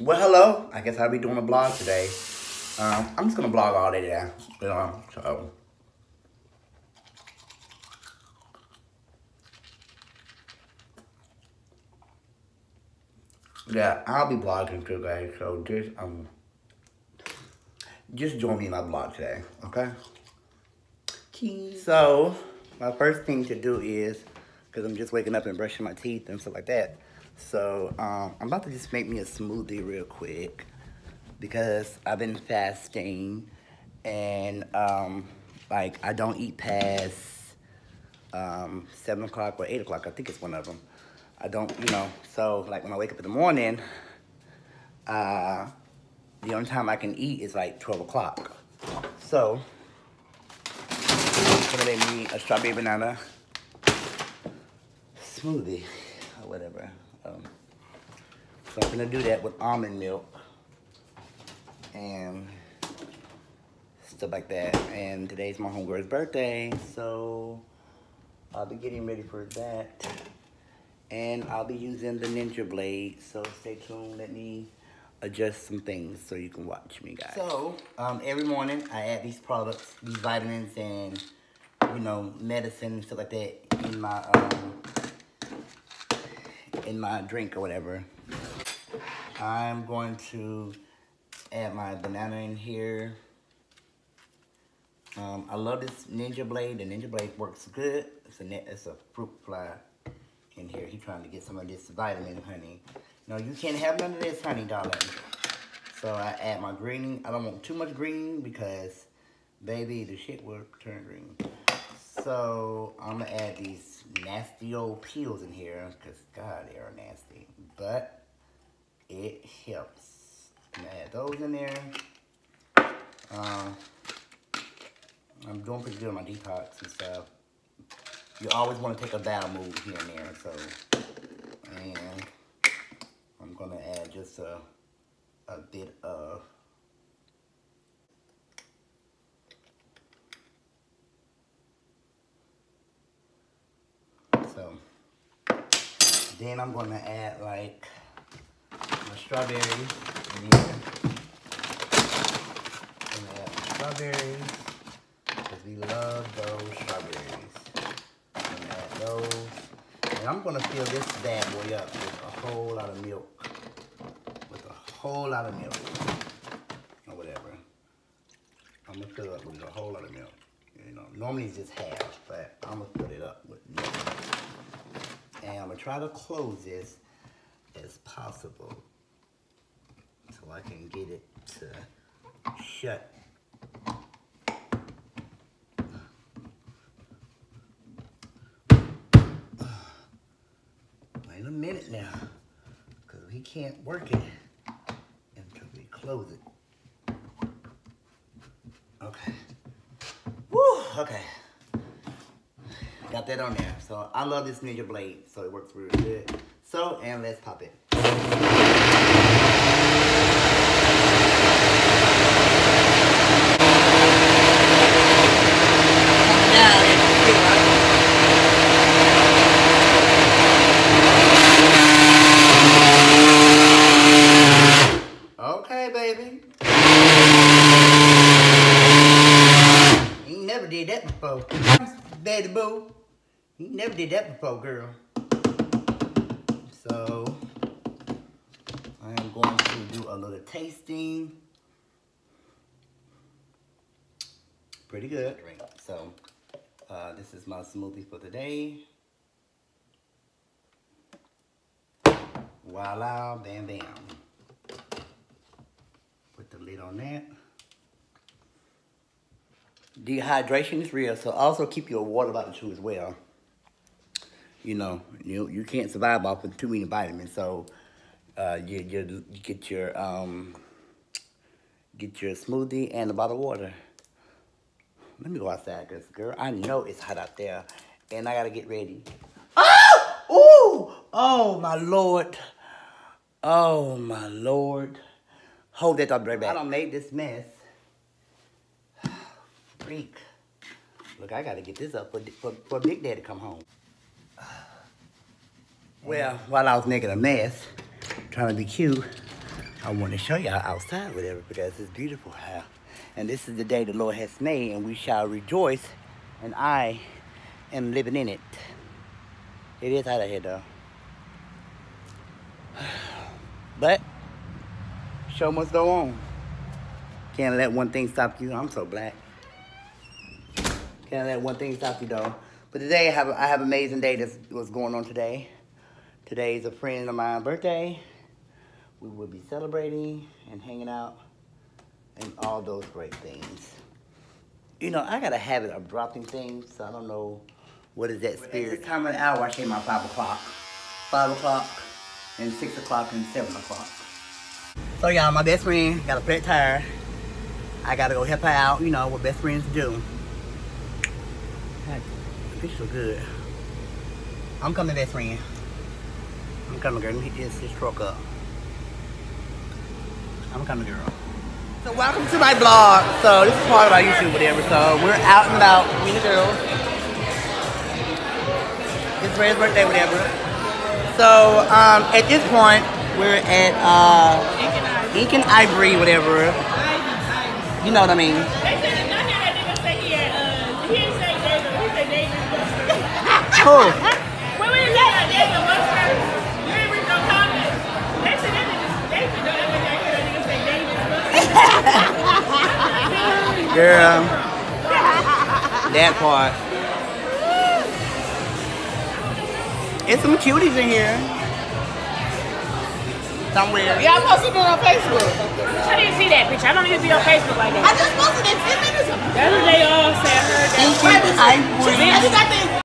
Well, hello. I guess I'll be doing a blog today. Um, I'm just gonna blog all day today. You know, so. Yeah, I'll be blogging today, so just um, just join me in my blog today, okay? So, my first thing to do is, because I'm just waking up and brushing my teeth and stuff like that. So, um, I'm about to just make me a smoothie real quick because I've been fasting and, um, like, I don't eat past um, 7 o'clock or 8 o'clock. I think it's one of them. I don't, you know, so, like, when I wake up in the morning, uh, the only time I can eat is, like, 12 o'clock. So, I'm gonna make me a strawberry banana smoothie or whatever. Um, so I'm gonna do that with almond milk and stuff like that. And today's my homegirl's birthday, so I'll be getting ready for that. And I'll be using the Ninja Blade, so stay tuned. Let me adjust some things so you can watch me, guys. So, um, every morning I add these products, these vitamins and you know, medicine and stuff like that in my um, in my drink or whatever. I'm going to add my banana in here. Um, I love this Ninja Blade. The Ninja Blade works good. It's a net, it's a fruit fly in here. He's trying to get some of this vitamin honey. No, you can't have none of this honey, darling. So I add my green. I don't want too much green because, baby, the shit will turn green. So I'm gonna add these nasty old peels in here because God, they are nasty. But it helps. I'm gonna add those in there. Um, I'm doing pretty good on my detox and stuff. You always want to take a bowel move here and there. So, and I'm gonna add just a a bit of So then I'm gonna add like my strawberries in here. I'm gonna add my strawberries because we love those strawberries. I'm gonna add those. And I'm gonna fill this bad boy up with a whole lot of milk. With a whole lot of milk. Or whatever. I'm gonna fill it up with a whole lot of milk. You know, normally it's just half, but I'm gonna fill it up with milk. And I'm gonna try to close this as possible so I can get it to shut. Wait a minute now, because we can't work it until we close it. Okay. Woo, okay. Got that on there. So I love this Ninja Blade, so it works really good. So, and let's pop it. Okay, baby. You never did that before. Baby boo. You never did that before, girl. So, I am going to do a little tasting. Pretty good. So, uh, this is my smoothie for the day. Voila, bam, bam. Put the lid on that. Dehydration is real, so also keep your water bottle too as well. You know, you you can't survive off of too many vitamins, so uh, you, you, you get your um get your smoothie and a bottle of water. Let me go outside, cause girl, I know it's hot out there, and I gotta get ready. Oh, ooh, oh my lord, oh my lord. Hold that up right back. I don't made this mess. Freak. Look, I gotta get this up for, for, for Big Daddy to come home. Well, while I was making a mess, trying to be cute, I want to show y'all outside whatever because it's beautiful how. And this is the day the Lord has made and we shall rejoice and I am living in it. It is out of here though. But show must go on. Can't let one thing stop you. I'm so black. Can't let one thing stop you though. But today I have I have an amazing day that's what's going on today. Today is a friend of mine's birthday. We will be celebrating and hanging out and all those great things. You know, I got a habit of dropping things, so I don't know what is that spirit. At this time of the hour, I came out 5 o'clock. 5 o'clock, and 6 o'clock, and 7 o'clock. So y'all, my best friend got a flat tire. I gotta go help her out, you know, what best friends do. This so good. I'm coming, best friend. I'm coming, girl. Let me hit this, this truck up. I'm coming, girl. So welcome to my vlog. So this is part of our YouTube, whatever. So we're out and about, me and the girls. It's Ray's birthday, whatever. So um, at this point, we're at uh, Ink and Ivory, whatever. You know what I mean. Who? Girl. That part. It's some cuties in here. Somewhere. Yeah, I posted it on Facebook. I didn't see that picture. I don't even be on Facebook like that. I just posted it 10 minutes ago. That's what they all say. I heard that. Ink and Ivory. I just got the